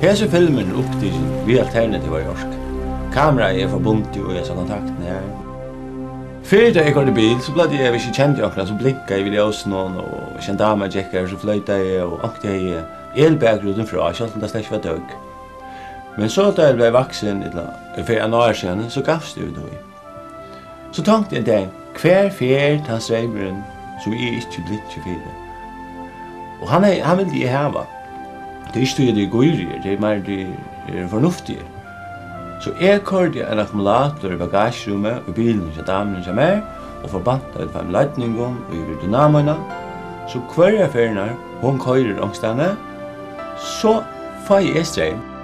Hese filmen er opptidig vi alternativ i Jorsk. Kamera er forbundet og jeg sa kontakten her. Fyrir da jeg kom i bil, så blei jeg ikke kjent i akkurat, så blinka jeg vid ljøsen og kjent av meg, tjekka så fløyta jeg, og ankte jeg elbæk rundt fra, selv om det slett var døg. Men så da jeg blei vaksen, for en år siden, så gavs det jo det. Så tenkte jeg det, hver fjert tar streimeren som jeg ikke blitt til fire. Og han, er, han ville jeg hava. Det er ikke det er gøyre, det er mer det er fornuftige. Så jeg kørte en akkumulator i bagasjerommet og bilen til damen som er, og forbandt av fem leitningom og gjør dynamoene. Så hver jeg ferner, hun kører angstene, så får jeg strein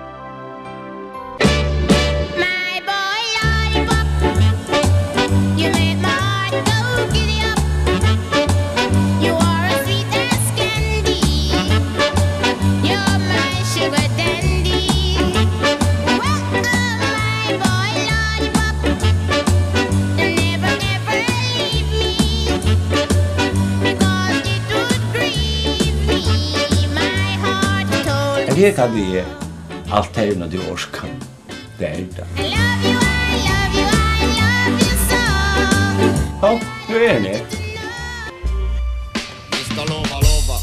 Rieka di alterno di Oshkan, Delta. I love you, I love you, I love you so. Oh, bene. Mr. Lova Lova,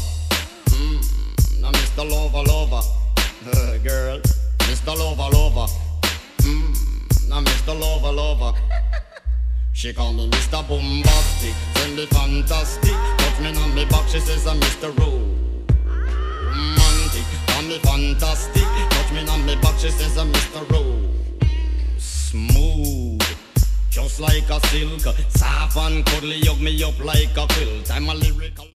mm, Mr. Lova Lova, girl, Mr. Lova Lova, mm, Mr. Lova Lova. She call me Mr. Bombastic, friendly fantastic, touch me on me back, she says I'm Mr. Rule. Me fantastic, touch me on me back, she says I'm Mr. Smooth. Just like a silk, soft and cuddly, hug me up like a quilt. I'm a lyrical.